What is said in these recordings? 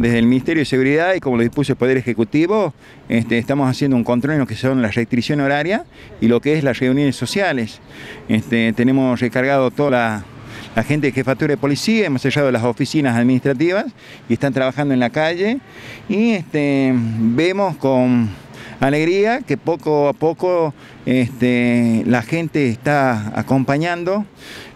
Desde el Ministerio de Seguridad y como lo dispuso el Poder Ejecutivo, este, estamos haciendo un control en lo que son las restricciones horarias y lo que es las reuniones sociales. Este, tenemos recargado toda la, la gente de jefatura de policía, hemos sellado las oficinas administrativas y están trabajando en la calle y este, vemos con alegría que poco a poco este, la gente está acompañando,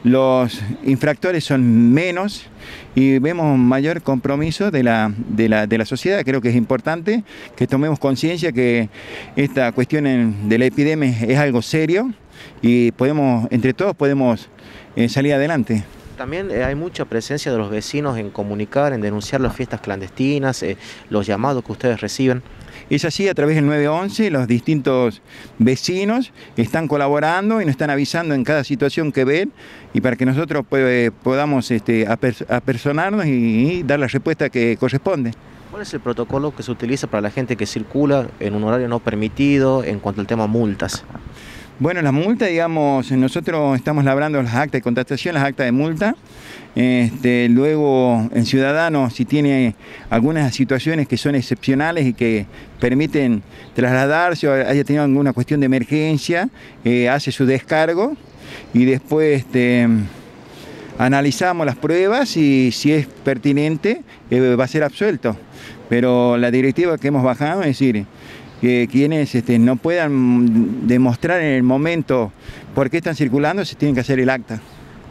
los infractores son menos y vemos un mayor compromiso de la, de la, sociedad. Creo que es importante que tomemos conciencia que esta cuestión de la epidemia es algo serio y podemos, entre todos podemos eh, salir adelante. También eh, hay mucha presencia de los vecinos en comunicar, en denunciar las fiestas clandestinas, eh, los llamados que ustedes reciben. Es así, a través del 911, los distintos vecinos están colaborando y nos están avisando en cada situación que ven y para que nosotros podamos este, apersonarnos y, dar la respuesta que corresponde. ¿Cuál es el protocolo que se utiliza para la gente que circula en un horario no permitido en cuanto al tema multas? Bueno, las multas, digamos, nosotros estamos labrando las actas de contratación, las actas de multa. Este, luego, en Ciudadanos, si tiene algunas situaciones que son excepcionales y que permiten trasladarse o haya tenido alguna cuestión de emergencia, eh, hace su descargo y después este, analizamos las pruebas y si es pertinente eh, va a ser absuelto. Pero la directiva que hemos bajado es decir, que quienes este, no puedan demostrar en el momento por qué están circulando, se tienen que hacer el acta.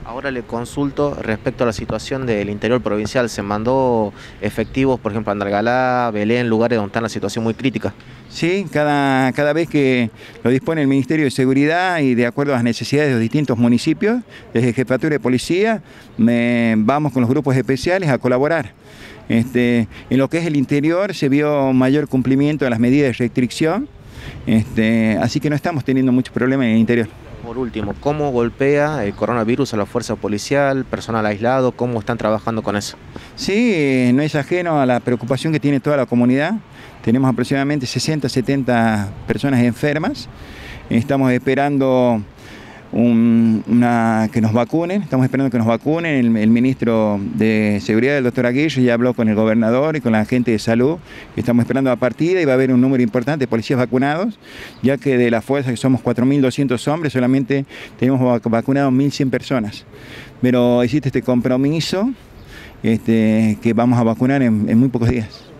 Ahora le consulto respecto a la situación del interior provincial. ¿Se mandó efectivos, por ejemplo, a Andalgalá, Belén, lugares donde está la situación muy crítica? Sí, cada, cada vez que lo dispone el Ministerio de Seguridad y de acuerdo a las necesidades de los distintos municipios, desde Jefatura de Policía, vamos con los grupos especiales a colaborar. Este, en lo que es el interior se vio mayor cumplimiento de las medidas de restricción, este, así que no estamos teniendo muchos problemas en el interior. Por último, ¿cómo golpea el coronavirus a la fuerza policial, personal aislado? ¿Cómo están trabajando con eso? Sí, no es ajeno a la preocupación que tiene toda la comunidad. Tenemos aproximadamente 60, 70 personas enfermas. Estamos esperando que nos vacunen, estamos esperando que nos vacunen. El, ministro de Seguridad, el doctor Aguirre, ya habló con el gobernador y con la gente de salud. Estamos esperando la partida y va a haber un número importante de policías vacunados, ya que de la fuerza que somos 4.200 hombres, solamente tenemos vacunados 1.100 personas. Pero existe este compromiso este, que vamos a vacunar en muy pocos días.